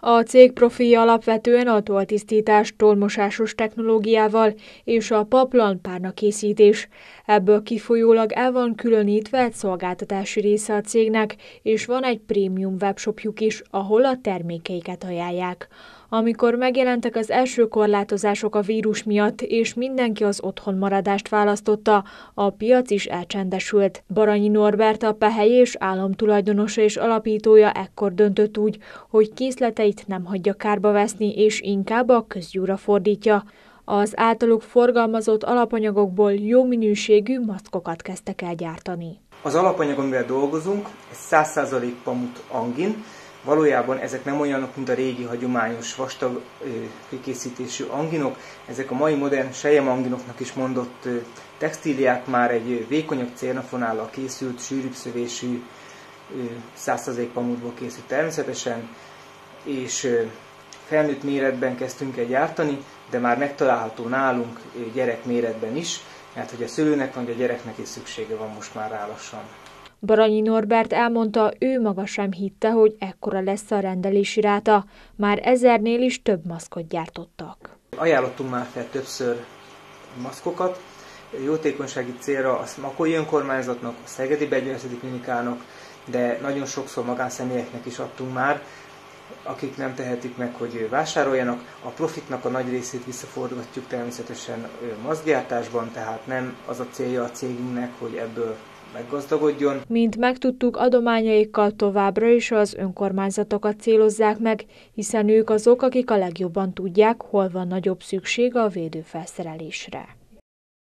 A cég profilja alapvetően a tolltisztítás tolmosásos technológiával és a paplan párna készítés. Ebből kifolyólag el van különítve egy szolgáltatási része a cégnek, és van egy prémium webshopjuk is, ahol a termékeiket ajánlják. Amikor megjelentek az első korlátozások a vírus miatt, és mindenki az otthonmaradást választotta, a piac is elcsendesült. Baranyi Norbert a Pehely és államtulajdonosa és alapítója ekkor döntött úgy, hogy készleteit nem hagyja kárba veszni, és inkább a közjúra fordítja. Az általuk forgalmazott alapanyagokból jó minőségű maszkokat kezdtek el gyártani. Az alapanyag, amivel dolgozunk, ez 100% pamut angin, Valójában ezek nem olyanok, mint a régi hagyományos vastag kikészítésű anginok, ezek a mai modern sejem anginoknak is mondott textíliák már egy vékonyabb cérnafonállal készült, sűrűbb szövésű, 100% pamutból készült természetesen, és felnőtt méretben kezdtünk el gyártani, de már megtalálható nálunk gyerek méretben is, mert hogy a szülőnek vagy a gyereknek is szüksége van most már rá lassan. Baranyi Norbert elmondta, ő maga sem hitte, hogy ekkora lesz a rendelési ráta. Már ezernél is több maszkot gyártottak. Ajánlottunk már fel többször maszkokat, jótékonysági célra a Makolyi önkormányzatnak, a Szegedi Begyőzeti Klinikának, de nagyon sokszor magánszemélyeknek is adtunk már, akik nem tehetik meg, hogy vásároljanak. A profitnak a nagy részét visszafordgatjuk természetesen maszkgyártásban, tehát nem az a célja a cégünknek, hogy ebből meggazdagodjon. Mint megtudtuk, adományaikkal továbbra is az önkormányzatokat célozzák meg, hiszen ők azok, akik a legjobban tudják, hol van nagyobb szükség a védőfelszerelésre.